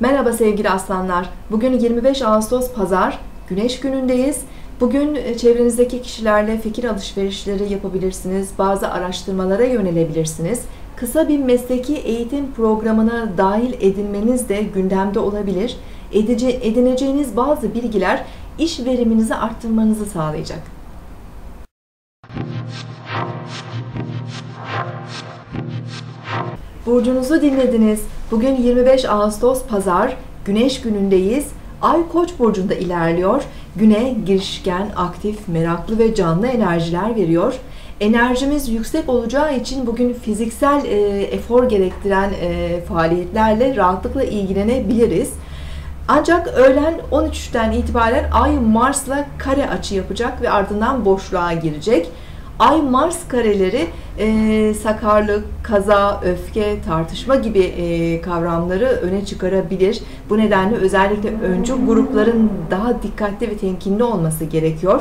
Merhaba sevgili aslanlar. Bugün 25 Ağustos Pazar, Güneş günündeyiz. Bugün e, çevrenizdeki kişilerle fikir alışverişleri yapabilirsiniz. Bazı araştırmalara yönelebilirsiniz. Kısa bir mesleki eğitim programına dahil edilmeniz de gündemde olabilir. Edici, edineceğiniz bazı bilgiler iş veriminizi arttırmanızı sağlayacak. Burcunuzu dinlediniz. Bugün 25 Ağustos Pazar, Güneş günündeyiz. Ay Koç burcunda ilerliyor. Güne girişken, aktif, meraklı ve canlı enerjiler veriyor. Enerjimiz yüksek olacağı için bugün fiziksel e, efor gerektiren e, faaliyetlerle rahatlıkla ilgilenebiliriz. Ancak öğlen 13'ten itibaren Ay Mars'la kare açı yapacak ve ardından boşluğa girecek. Ay Mars kareleri e, sakarlık, kaza, öfke, tartışma gibi e, kavramları öne çıkarabilir. Bu nedenle özellikle öncü grupların daha dikkatli ve temkinli olması gerekiyor.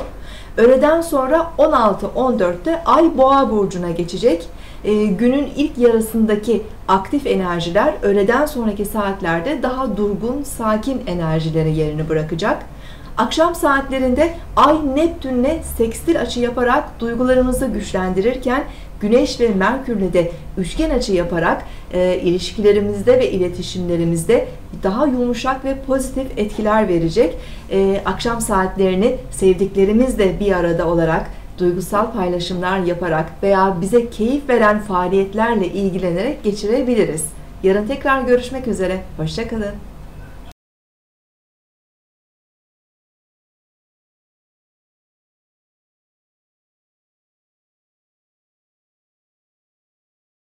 Öğleden sonra 16-14'te Ay Boğa burcuna geçecek. E, günün ilk yarısındaki aktif enerjiler öğleden sonraki saatlerde daha durgun, sakin enerjilere yerini bırakacak. Akşam saatlerinde Ay Neptün'le sekstil açı yaparak duygularımızı güçlendirirken Güneş ve Merkür'le de üçgen açı yaparak e, ilişkilerimizde ve iletişimlerimizde daha yumuşak ve pozitif etkiler verecek. E, akşam saatlerini sevdiklerimizle bir arada olarak duygusal paylaşımlar yaparak veya bize keyif veren faaliyetlerle ilgilenerek geçirebiliriz. Yarın tekrar görüşmek üzere. Hoşçakalın.